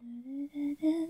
da da da